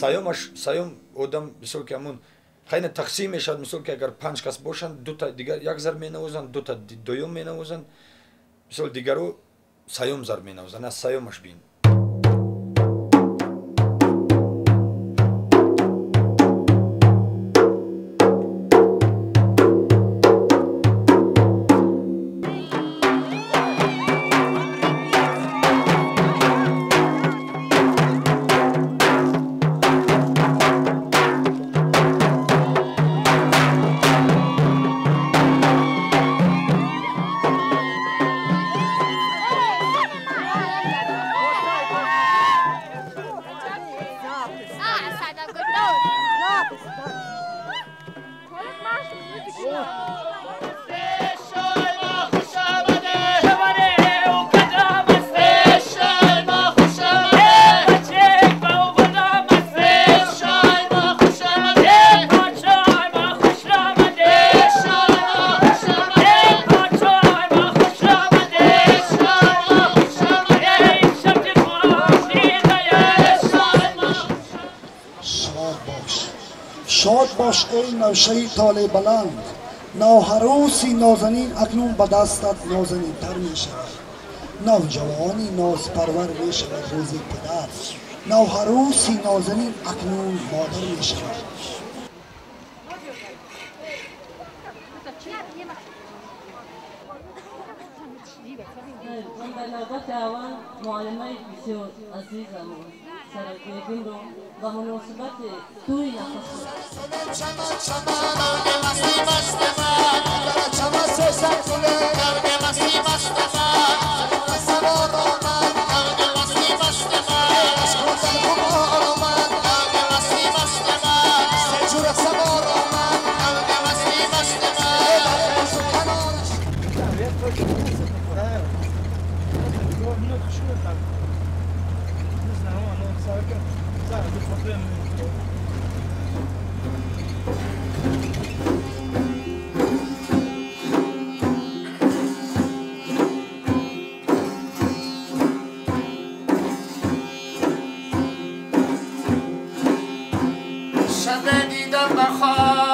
саёмаш саём одам мисол ки ҳамун хайна тақсим мешавад мисол ки агар панҷ кас бошанд дута дигар як зар менавозанд дута дуюм менавозанд. Мисол дигару саём зар менавозанд аз саёмаш бин 啊快来买衣服去 نوشه تال بلند. نوحروسی نازنین اکنون به دستت نازنین تر می شود نوجوانی ناز پرور می شود روز پدر. نوحروسی نازنین اکنون مادر می شود معلمه بسیار عزیزم سرکیدین رو به مناسبت توی نفس شبنی در بخار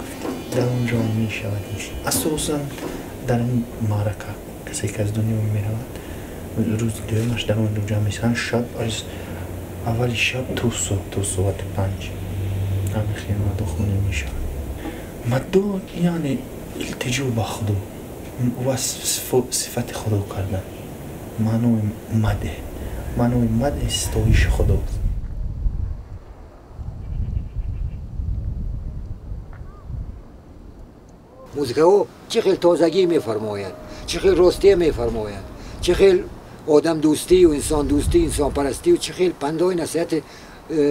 در اونجا می شود اساسا در این معرکه کسی که از دنیا می رود روز دویمش در اون جمع میشن شب از اول شب تو صبح تو ساعت پنج. همه خیمت خونه می شود مدو یعنی التجو به خدا. و صفت خدا کردن. معنی مده. منو اومد استایش خدا. موزیکا او چه خیلی تازگی میفرماید چه خیلی راستی میفرماید چه خیلی آدم دوستی و انسان دوستی انسان پرستی و چه خیلی پندای نصیحت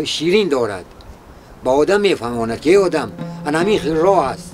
شیرین دارد. با آدم میفهماند که آدم انمی خیلی راه است.